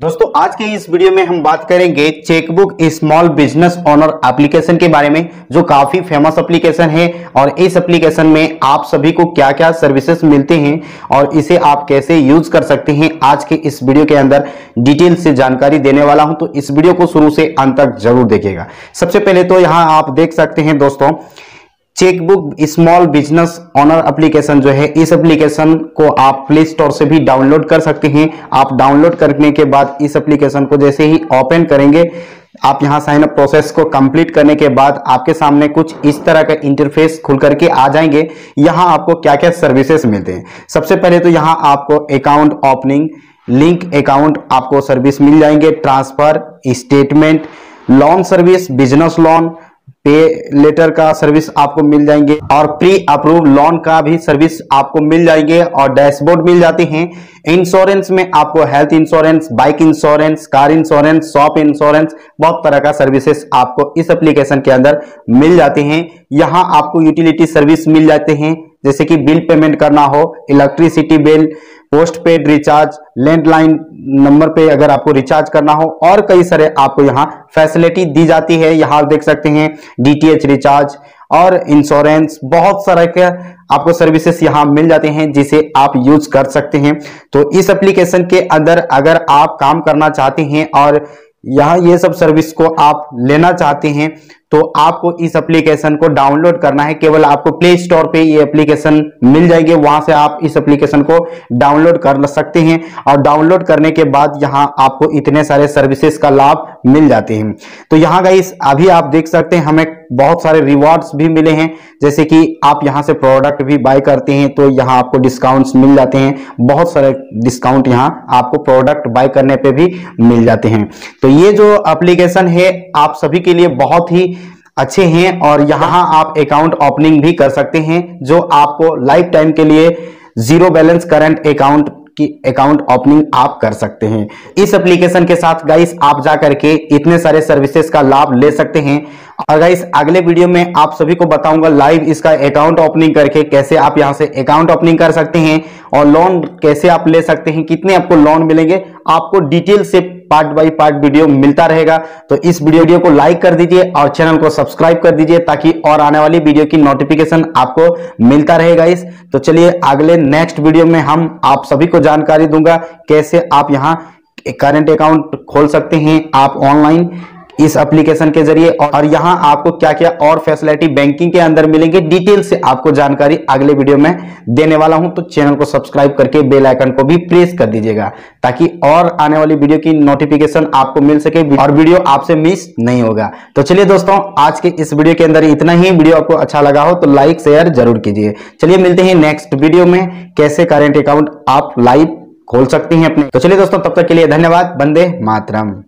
दोस्तों, आज के इस वीडियो में हम बात करेंगे Checkbook small business owner application के बारे में, जो काफ़ी फ़ेमस एप्लीकेशन है और इस एप्लीकेशन में आप सभी को क्या क्या सर्विसेज़ मिलते हैं और इसे आप कैसे यूज़ कर सकते हैं, आज के इस वीडियो के अंदर डिटेल से जानकारी देने वाला हूँ। तो इस वीडियो को शुरू से अंत तक ज़रूर देखिएगा। सबसे पहले तो यहाँ आप देख सकते हैं दोस्तों Checkbook, small business owner application जो है, इस एप्लीकेशन को आप प्ले स्टोर से भी डाउनलोड कर सकते हैं। आप डाउनलोड करने के बाद इस एप्लीकेशन को जैसे ही ओपन करेंगे, आप यहाँ साइन अप प्रोसेस को कंप्लीट करने के बाद आपके सामने कुछ इस तरह का इंटरफेस खुल करके आ जाएँगे। यहाँ आपको क्या क्या सर्विसेज़ मिलते हैं। सबसे पहले तो यहाँ आपको अकाउंट ओपनिंग लिंक अकाउंट आपको सर्विस मिल जाएँगे। Transfer statement loan service business loan pay later का सर्विस आपको मिल जाएँगे और प्री अप्रूव लोन का भी सर्विस आपको मिल जाएँगे और डैशबोर्ड मिल जाते हैं। इंश्योरेंस में आपको health insurance bike insurance car insurance shop insurance बहुत तरह का सर्विसेज़ आपको इस एप्लीकेशन के अंदर मिल जाते हैं। यहाँ आपको यूटिलिटी सर्विस मिल जाते हैं, जैसे कि बिल पेमेंट करना हो electricity bill post paid recharge, landline number पे अगर आपको रिचार्ज करना हो, और कई सारे आपको यहाँ फैसिलिटी दी जाती है। यहाँ देख सकते हैं डीटीएच रिचार्ज और इंश्योरेंस, बहुत सारे के आपको सर्विसेज़ यहाँ मिल जाते हैं जिसे आप यूज़ कर सकते हैं। तो इस एप्लीकेशन के अंदर अगर आप काम करना चाहते हैं और यहाँ ये सब सर्विस को आप लेना चाहते हैं तो आपको इस एप्लीकेशन को डाउनलोड करना है। केवल आपको प्ले स्टोर पे ये एप्लीकेशन मिल जाएँगे। वहाँ से आप इस एप्लीकेशन को डाउनलोड कर सकते हैं और डाउनलोड करने के बाद यहाँ आपको इतने सारे सर्विसेज़ का लाभ मिल जाते हैं। तो यहाँ गाइस अभी आप देख सकते हैं, हमें बहुत सारे रिवॉर्ड्स भी मिले हैं। जैसे कि आप यहाँ से प्रोडक्ट भी बाय करते हैं तो यहाँ आपको डिस्काउंट्स मिल जाते हैं। बहुत सारे डिस्काउंट यहाँ आपको प्रोडक्ट बाय करने पे भी मिल जाते हैं। तो ये जो एप्लीकेशन है, आप सभी के लिए बहुत ही अच्छे हैं और यहाँ आप अकाउंट ओपनिंग भी कर सकते हैं, जो आपको लाइफ टाइम के लिए ज़ीरो बैलेंस करंट अकाउंट की अकाउंट ओपनिंग आप कर सकते हैं। इस एप्लीकेशन के साथ गाइस आप जा करके इतने सारे सर्विसेज़ का लाभ ले सकते हैं। और गाइस अगले वीडियो में आप सभी को बताऊँगा लाइव इसका अकाउंट ओपनिंग करके कैसे आप यहाँ से अकाउंट ओपनिंग कर सकते हैं और लोन कैसे आप ले सकते हैं, कितने आपको लोन मिलेंगे, आपको डिटेल से पार्ट बाय पार्ट वीडियो मिलता रहेगा। तो इस वीडियो को लाइक कर दीजिए और चैनल को सब्सक्राइब कर दीजिए ताकि और आने वाली वीडियो की नोटिफिकेशन आपको मिलता रहेगा इस। तो चलिए अगले नेक्स्ट वीडियो में हम आप सभी को जानकारी दूँगा कैसे आप यहाँ करंट अकाउंट खोल सकते हैं। आप ऑनलाइन इस एप्लीकेशन के ज़रिए और यहाँ आपको क्या क्या और फैसिलिटी बैंकिंग के अंदर मिलेंगे डिटेल से आपको जानकारी अगले वीडियो में देने वाला हूँ। तो चैनल को सब्सक्राइब करके बेल आइकन को भी प्रेस कर दीजिएगा, ताकि और आने वाली वीडियो की नोटिफिकेशन आपको मिल सके और वीडियो आपसे मिस नहीं होगा। तो चलिए दोस्तों, आज के इस वीडियो के अंदर इतना ही। वीडियो आपको अच्छा लगा हो तो लाइक शेयर ज़रूर कीजिए। चलिए मिलते हैं नेक्स्ट वीडियो में, कैसे करेंट अकाउंट आप लाइव खोल सकते हैं अपने। तो चलिए दोस्तों, तब तक के लिए धन्यवाद। बंदे मातरम।